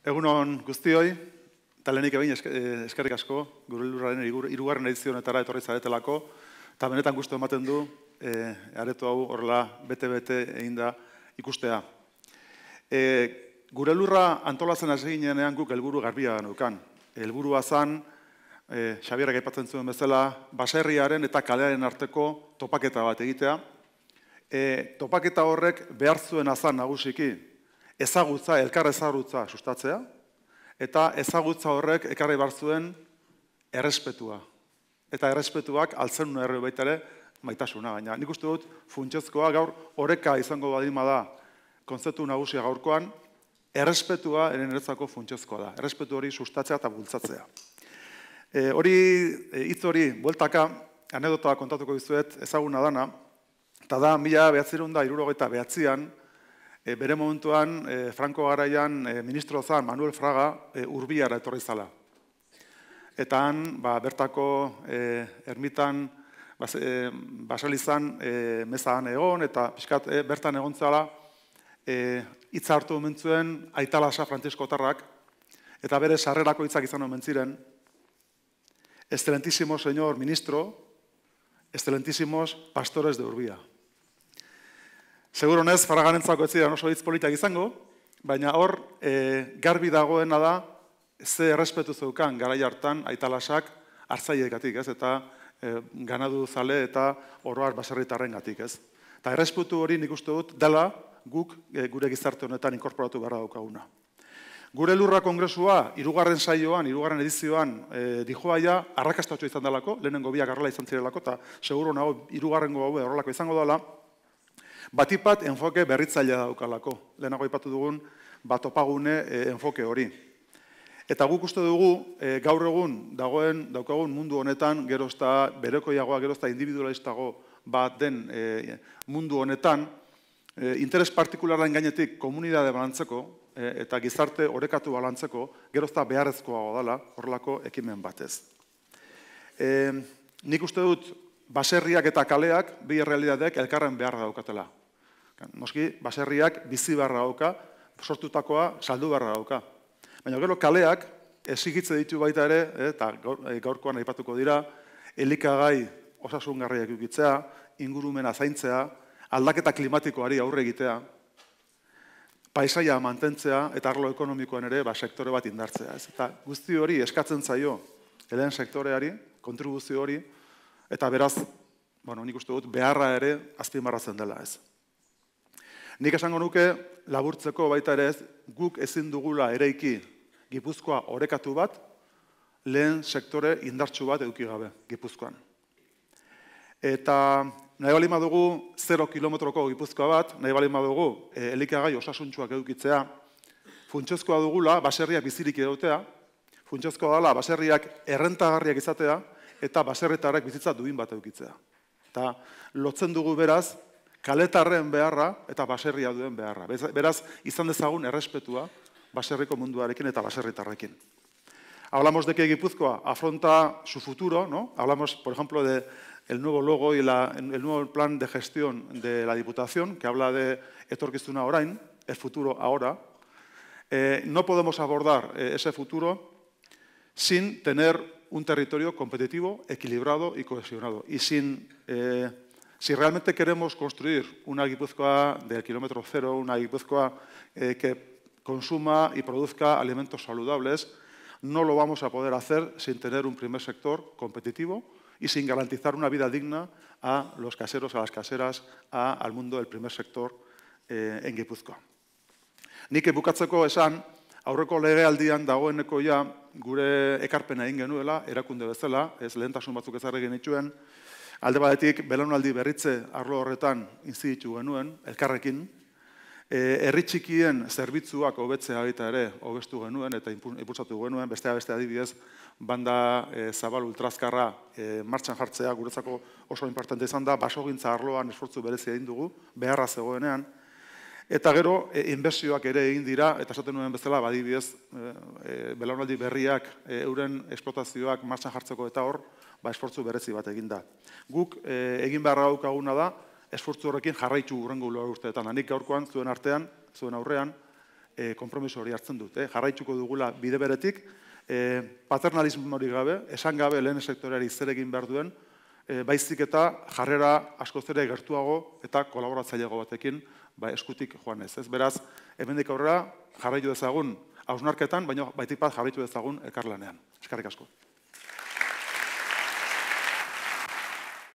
Egunon guztioi, talenik egin eskerrik asko, gure lurraren irugarren edizionetara etorri zaretelako, eta benetan guztu ematen du, e, areto hau horrela bete-bete egin da ikustea. E, gure lurra antolatzen hasi ginean guk helburu garbia nukan. Helburua zan, e, Xabierrak aipatzen zuen bezala, baserriaren eta kalearen arteko topaketa bat egitea. E, topaketa horrek behar zuen azan nagusiki, ezagutza, elkar ezagutza sustatzea, eta ezagutza horrek ekarri bar zuen errespetua. Eta errespetuak altzen nuen erre baita ere maitasuna, baina nik uste dut funtsezkoa gaur oreka izango badima da konzeptu nagusia gaurkoan, errespetua eren eretzako funtsezkoa da. Errespetu hori sustatzea eta bultzatzea. E, hori, e, hitz hori, bueltaka, anedota kontatuko dizuet ezaguna dana, eta da, mila behatzerun da, irurogeita behatzean, e, bere momentuan, e, Franco Garaian e, ministro zan, Manuel Fraga, e, urbiara etorri zala. Eta han, ba, bertako e, ermitan, bas, e, basalizan e, mezaan egon, eta pixkat, e, bertan egon zala, e, hitza hartu omentzuen aitalasa Francisco Tarrak, eta bere sarrerako hitzak izan omen ziren, excelentísimo señor ministro, excelentísimos pastores de Urbia. Seguro nez, faraganentzako ez zidan oso hitz politak izango, baina hor, e, garbi dagoena da, ze errespetu zeukan garai hartan aitalasak hartzailegatik, ez? Eta e, ganadu zale eta oroar baserritarren gatik, ez? Eta errespetu hori nik uste dut dela guk e, gure gizarte honetan inkorporatu beharra daukaguna. Gure lurra kongresua, irugarren saioan, irugarren edizioan, e, dijoa ja, arrakastatxo izan dalako, lehenengo biak arrela izan zirelako, eta seguro nago, irugarrengo hau horrelako izango dela, Batipat enfoke berritzailea daukalako. Lehenago ipatu dugun, bat opagune e, enfoke hori. Eta guk uste dugu, e, gaur egun, dagoen, daukagun mundu honetan, gerozta berekoiagoa, gerozta individualistago bat den e, mundu honetan, e, interes partikularen gainetik komunidade balantzeko, e, eta gizarte orekatu balantzeko, gerozta beharrezkoago dela, horrelako ekimen batez. E, nik uste dut, baserriak eta kaleak, bi realitateak elkarren behar daukatela. Noski, baserriak bizi barra dauka, sortutakoa saldu barra dauka. Baina gero kaleak, esigitze ditu baita ere, eh, eta eh, gaurkoan aipatuko dira, elikagai osasungarriak ukitzea, ingurumena zaintzea, aldaketa klimatikoari aurre egitea, paisaia mantentzea eta arlo ekonomikoan ere ba, sektore bat indartzea. Ez? Eta guzti hori eskatzen zaio helen sektoreari, kontribuzio hori, eta beraz, bueno, nik uste dut, beharra ere azpimarratzen dela ez. Nik esango nuke, laburtzeko baita ere ez, guk ezin dugula ereiki Gipuzkoa orekatu bat, lehen sektore indartsu bat eduki gabe Gipuzkoan. Eta nahi bali dugu 0 kilometroko Gipuzkoa bat, nahi bali dugu e, elikagai osasuntxuak edukitzea, funtsezkoa dugula baserriak bizirik edotea, funtsezkoa dela baserriak errentagarriak izatea, eta baserretarrak bizitza duin bat edukitzea. Eta lotzen dugu beraz, kaletarren beharra eta baserria duen beharra. Beraz, izan dezagun errespetua baserriko munduarekin eta baserritarrekin. Hablamos de que Gipuzkoa afronta su futuro, ¿no? Hablamos, por ejemplo, de el nuevo logo y la, el nuevo plan de gestión de la Diputación, que habla de etorkizuna orain, el futuro ahora. Eh, no podemos abordar eh, ese futuro sin tener un territorio competitivo, equilibrado y cohesionado. Y sin eh, si realmente queremos construir una Guipúzcoa del kilómetro cero, una Guipúzcoa eh, que consuma y produzca alimentos saludables, no lo vamos a poder hacer sin tener un primer sector competitivo y sin garantizar una vida digna a los caseros, a las caseras, al mundo del primer sector eh, en Guipúzcoa. Nik bukatzeko esan, aurreko legealdian dagoeneko ja gure ekarpena egin genuela, erakunde bezala, ez lehentasun batzuk ezarri genituen, Alde batetik, belaunaldi berritze arlo horretan inziditu genuen, elkarrekin, e, herri txikien zerbitzuak hobetzea baita ere hobestu genuen eta impulsatu genuen, bestea beste adibidez, banda e, zabal ultrazkarra e, martxan jartzea guretzako oso importante izan da, basogintza arloan esfortzu berezia egin dugu, beharra zegoenean, Eta gero, e, inbertsioak ere egin dira, eta esaten nuen bezala, badibidez, e, e, belaunaldi berriak, e, euren esplotazioak martxan jartzeko eta hor, ba, esfortzu berezi bat egin da. Guk e, egin beharra daukaguna da, esfortzu horrekin jarraitu urrengo ulo urteetan. Hanik gaurkoan, zuen artean, zuen aurrean, e, kompromiso hori hartzen dut. Eh? Jarraitzuko dugula bide beretik, e, paternalismo hori gabe, esan gabe lehen sektoreari zer egin behar duen, e, baizik eta jarrera askoz ere gertuago eta kolaboratzailego batekin ba, eskutik joan ez. ez? Beraz, hemendik aurrera jarraitu dezagun hausnarketan, baina baitik bat jarraitu dezagun elkarlanean. Eskarrik asko.